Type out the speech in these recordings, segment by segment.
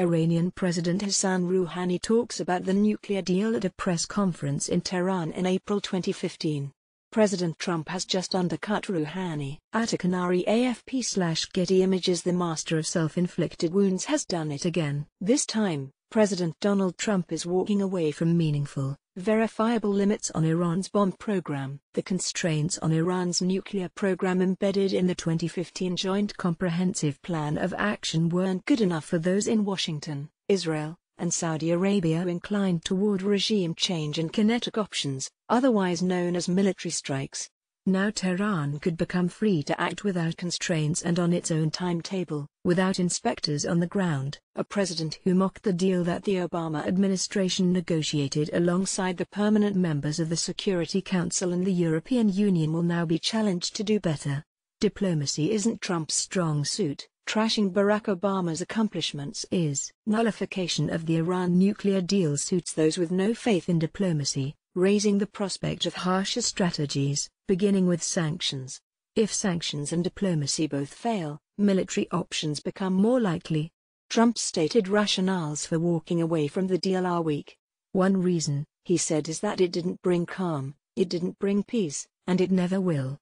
Iranian President Hassan Rouhani talks about the nuclear deal at a press conference in Tehran in April 2015. President Trump has just undercut Rouhani. Atta Kenare AFP slash Getty Images the master of self-inflicted wounds has done it again. This time, President Donald Trump is walking away from meaningful, verifiable limits on Iran's bomb program. The constraints on Iran's nuclear program embedded in the 2015 Joint Comprehensive Plan of Action weren't good enough for those in Washington, Israel, and Saudi Arabia inclined toward regime change and kinetic options, otherwise known as military strikes. Now Tehran could become free to act without constraints and on its own timetable, without inspectors on the ground. A president who mocked the deal that the Obama administration negotiated alongside the permanent members of the Security Council and the European Union will now be challenged to do better. Diplomacy isn't Trump's strong suit. Trashing Barack Obama's accomplishments is. Nullification of the Iran nuclear deal suits those with no faith in diplomacy, raising the prospect of harsher strategies, beginning with sanctions. If sanctions and diplomacy both fail, military options become more likely. Trump's stated rationales for walking away from the deal are weak. One reason, he said is that it didn't bring calm, it didn't bring peace, and it never will.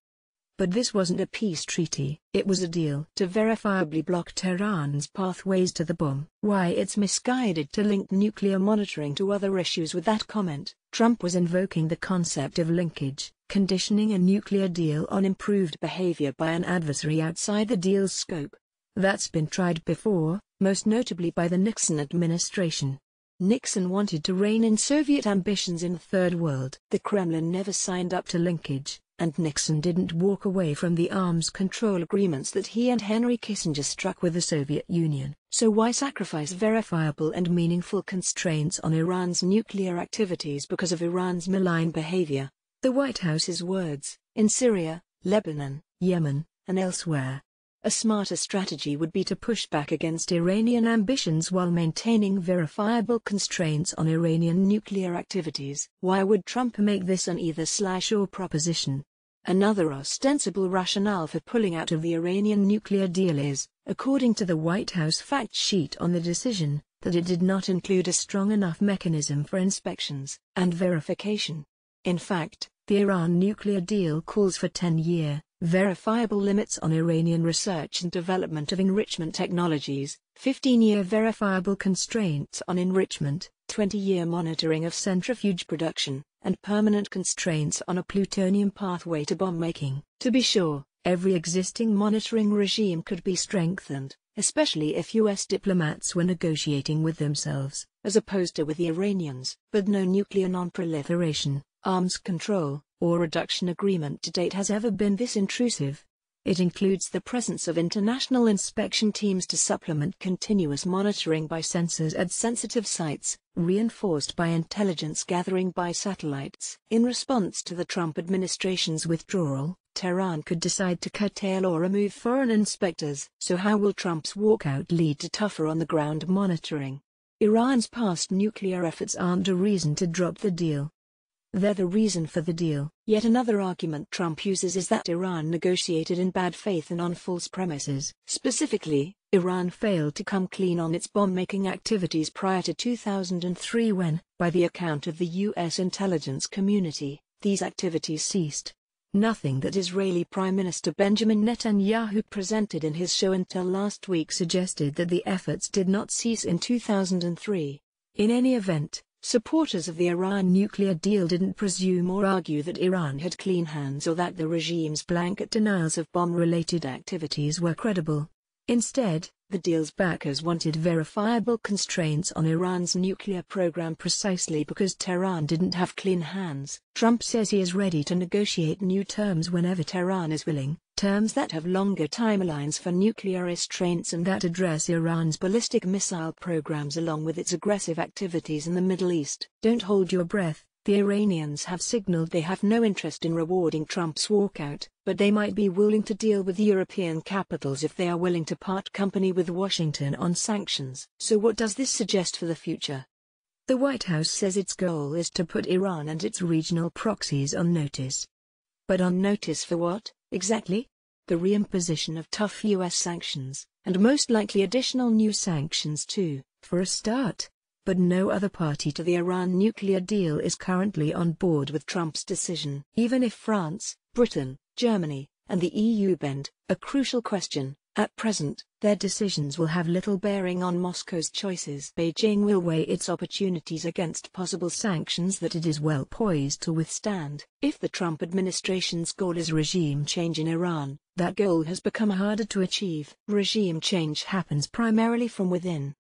But this wasn't a peace treaty, it was a deal to verifiably block Tehran's pathways to the bomb. Why it's misguided to link nuclear monitoring to other issues with that comment. Trump was invoking the concept of linkage, conditioning a nuclear deal on improved behavior by an adversary outside the deal's scope. That's been tried before, most notably by the Nixon administration. Nixon wanted to rein in Soviet ambitions in the Third World. The Kremlin never signed up to linkage, and Nixon didn't walk away from the arms control agreements that he and Henry Kissinger struck with the Soviet Union. So why sacrifice verifiable and meaningful constraints on Iran's nuclear activities because of Iran's malign behavior? The White House's words, in Syria, Lebanon, Yemen, and elsewhere. A smarter strategy would be to push back against Iranian ambitions while maintaining verifiable constraints on Iranian nuclear activities. Why would Trump make this an either slash or proposition? Another ostensible rationale for pulling out of the Iranian nuclear deal is, according to the White House fact sheet on the decision, that it did not include a strong enough mechanism for inspections and verification. In fact, the Iran nuclear deal calls for 10-year, verifiable limits on Iranian research and development of enrichment technologies, 15-year verifiable constraints on enrichment, 20-year monitoring of centrifuge production, and permanent constraints on a plutonium pathway to bomb making. To be sure, every existing monitoring regime could be strengthened, especially if U.S. diplomats were negotiating with themselves, as opposed to with the Iranians. But no nuclear non-proliferation, arms control, or reduction agreement to date has ever been this intrusive. It includes the presence of international inspection teams to supplement continuous monitoring by sensors at sensitive sites, reinforced by intelligence gathering by satellites. In response to the Trump administration's withdrawal, Tehran could decide to curtail or remove foreign inspectors. So how will Trump's walkout lead to tougher on-the-ground monitoring? Iran's past nuclear efforts aren't a reason to drop the deal. They're the reason for the deal. Yet another argument Trump uses is that Iran negotiated in bad faith and on false premises. Specifically, Iran failed to come clean on its bomb-making activities prior to 2003 when, by the account of the U.S. intelligence community, these activities ceased. Nothing that Israeli Prime Minister Benjamin Netanyahu presented in his show until last week suggested that the efforts did not cease in 2003. In any event, Supporters of the Iran nuclear deal didn't presume or argue that Iran had clean hands or that the regime's blanket denials of bomb-related activities were credible. Instead, the deal's backers wanted verifiable constraints on Iran's nuclear program precisely because Tehran didn't have clean hands. Trump says he is ready to negotiate new terms whenever Tehran is willing, terms that have longer timelines for nuclear restraints and that address Iran's ballistic missile programs along with its aggressive activities in the Middle East. Don't hold your breath. The Iranians have signaled they have no interest in rewarding Trump's walkout, but they might be willing to deal with European capitals if they are willing to part company with Washington on sanctions. So what does this suggest for the future? The White House says its goal is to put Iran and its regional proxies on notice. But on notice for what, exactly? The reimposition of tough U.S. sanctions, and most likely additional new sanctions too, for a start. But no other party to the Iran nuclear deal is currently on board with Trump's decision. Even if France, Britain, Germany, and the EU bend, a crucial question, at present, their decisions will have little bearing on Moscow's choices. Beijing will weigh its opportunities against possible sanctions that it is well poised to withstand. If the Trump administration's goal is regime change in Iran, that goal has become harder to achieve. Regime change happens primarily from within.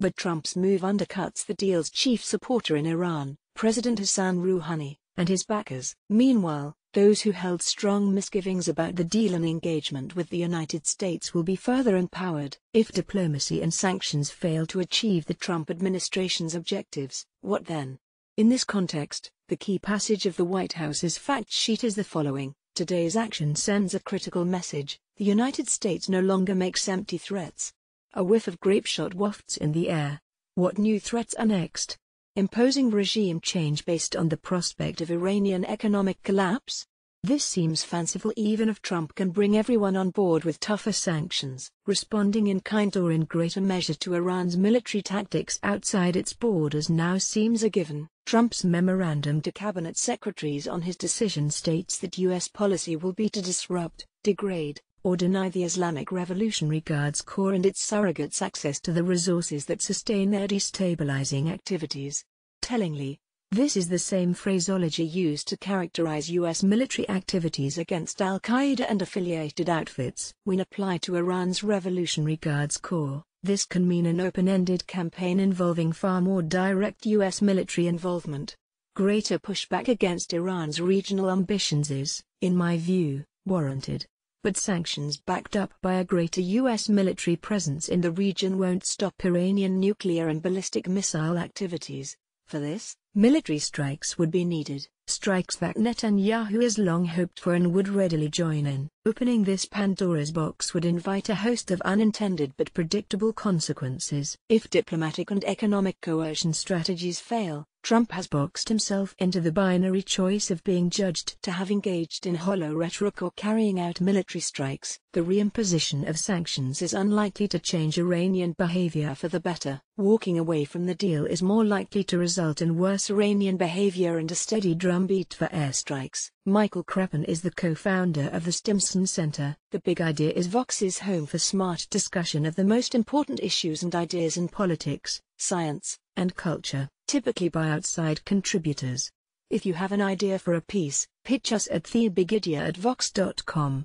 But Trump's move undercuts the deal's chief supporter in Iran, President Hassan Rouhani, and his backers. Meanwhile, those who held strong misgivings about the deal and engagement with the United States will be further empowered. If diplomacy and sanctions fail to achieve the Trump administration's objectives, what then? In this context, the key passage of the White House's fact sheet is the following Today's action sends a critical message the United States no longer makes empty threats. A whiff of grapeshot wafts in the air. What new threats are next? Imposing regime change based on the prospect of Iranian economic collapse? This seems fanciful even if Trump can bring everyone on board with tougher sanctions. Responding in kind or in greater measure to Iran's military tactics outside its borders now seems a given. Trump's memorandum to cabinet secretaries on his decision states that U.S. policy will be to disrupt, degrade, or deny the Islamic Revolutionary Guards Corps and its surrogates access to the resources that sustain their destabilizing activities. Tellingly, this is the same phraseology used to characterize U.S. military activities against Al Qaeda and affiliated outfits. When applied to Iran's Revolutionary Guards Corps, this can mean an open ended campaign involving far more direct U.S. military involvement. Greater pushback against Iran's regional ambitions is, in my view, warranted but sanctions backed up by a greater U.S. military presence in the region won't stop Iranian nuclear and ballistic missile activities. For this, military strikes would be needed, strikes that Netanyahu has long hoped for and would readily join in. Opening this Pandora's box would invite a host of unintended but predictable consequences. If diplomatic and economic coercion strategies fail, Trump has boxed himself into the binary choice of being judged to have engaged in hollow rhetoric or carrying out military strikes. The reimposition of sanctions is unlikely to change Iranian behavior for the better. Walking away from the deal is more likely to result in worse Iranian behavior and a steady drumbeat for airstrikes. Michael Krepon is the co-founder of the Stimson Center. The Big Idea is Vox's home for smart discussion of the most important issues and ideas in politics, science, and culture typically by outside contributors. If you have an idea for a piece, pitch us at thebigidea at vox.com.